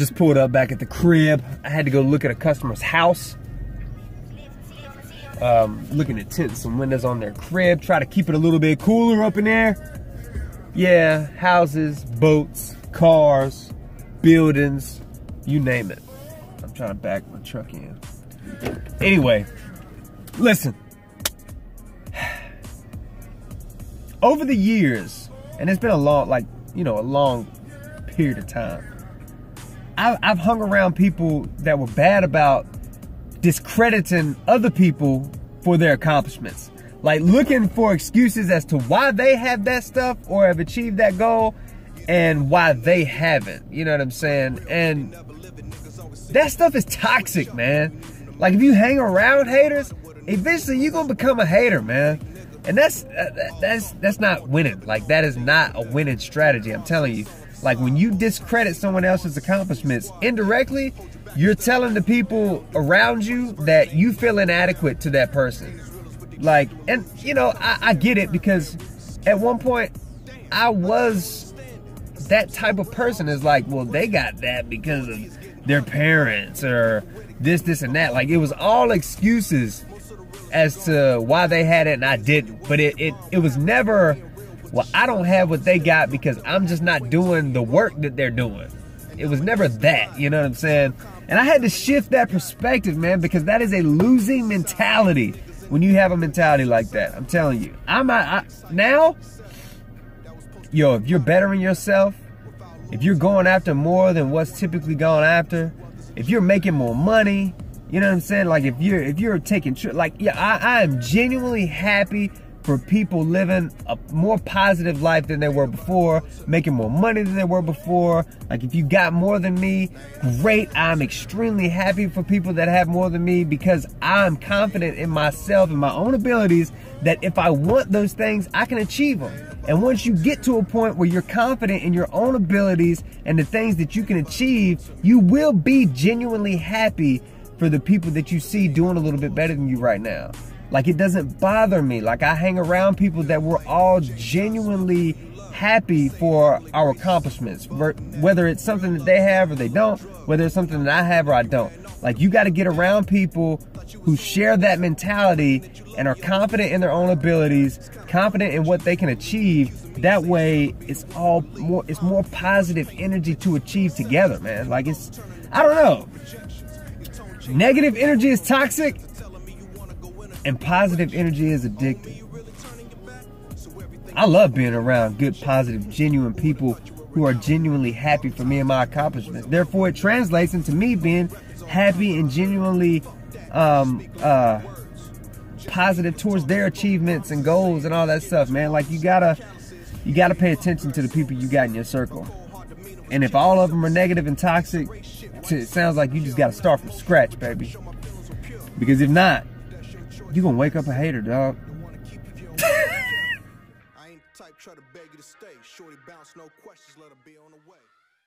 just pulled up back at the crib. I had to go look at a customer's house. Um, looking at tint some windows on their crib, try to keep it a little bit cooler up in there. Yeah, houses, boats, cars, buildings, you name it. I'm trying to back my truck in. Anyway, listen. Over the years, and it's been a long, like, you know, a long period of time. I've, I've hung around people that were bad about discrediting other people for their accomplishments. Like looking for excuses as to why they have that stuff or have achieved that goal and why they haven't. You know what I'm saying? And that stuff is toxic, man. Like if you hang around haters, eventually you're gonna become a hater, man. And that's uh, that's that's not winning. Like that is not a winning strategy. I'm telling you. Like when you discredit someone else's accomplishments indirectly, you're telling the people around you that you feel inadequate to that person. Like, and you know, I, I get it because at one point I was that type of person is like, well, they got that because of their parents or this, this, and that. Like it was all excuses as to why they had it and I didn't. But it it, it was never well, I don't have what they got because I'm just not doing the work that they're doing. It was never that, you know what I'm saying? And I had to shift that perspective, man, because that is a losing mentality when you have a mentality like that. I'm telling you. I'm I, now, yo, if you're bettering yourself, if you're going after more than what's typically gone after, if you're making more money, you know what I'm saying? Like if you're if you're taking like yeah, I, I am genuinely happy for people living a more positive life than they were before, making more money than they were before. Like if you got more than me, great. I'm extremely happy for people that have more than me because I'm confident in myself and my own abilities that if I want those things, I can achieve them. And once you get to a point where you're confident in your own abilities and the things that you can achieve, you will be genuinely happy for the people that you see doing a little bit better than you right now. Like it doesn't bother me. Like I hang around people that we're all genuinely happy for our accomplishments, whether it's something that they have or they don't, whether it's something that I have or I don't. Like you got to get around people who share that mentality and are confident in their own abilities, confident in what they can achieve. That way, it's all more. It's more positive energy to achieve together, man. Like it's, I don't know. Negative energy is toxic and positive energy is addictive. I love being around good, positive, genuine people who are genuinely happy for me and my accomplishments. Therefore, it translates into me being happy and genuinely um, uh, positive towards their achievements and goals and all that stuff, man. Like you gotta, you gotta pay attention to the people you got in your circle. And if all of them are negative and toxic, it sounds like you just gotta start from scratch, baby. Because if not, you gonna wake up a hater, dog. I ain't type try to beg you to stay. Shorty bounce, no questions, let her be on the way.